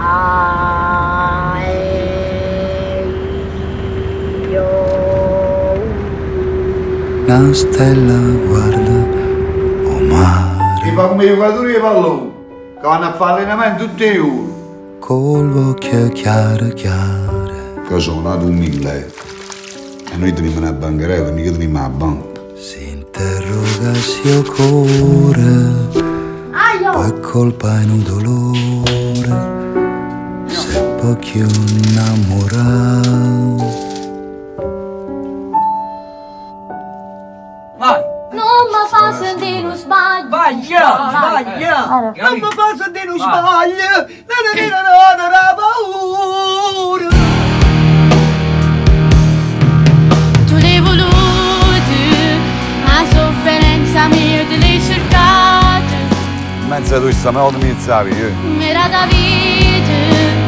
A, E, I, O, U. Una stella guarda o mare Ti fa come i giocatori di pallone, che vanno a fare allenamento tutti i giorni. col occhio chiare chiare Io sono nato umile e noi teniamo una bancarella, mica teniamo la banca. si interroga sia cuore poi è colpa in un dolore che un amore. Vai! Non mi faccio di non sbaglio! Sbaglia! Sbaglia! Non mi faccio di non sbaglio! Non è vero, non ha paura! Tu l'hai voluto, ma sofferenza mia te l'hai cercata. In mezzo a tu stavamo, mi zavi. Mera da vita.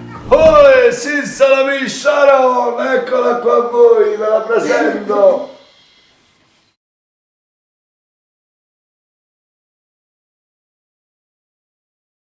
Oh, Sissa la eccola qua a voi, ve la presento.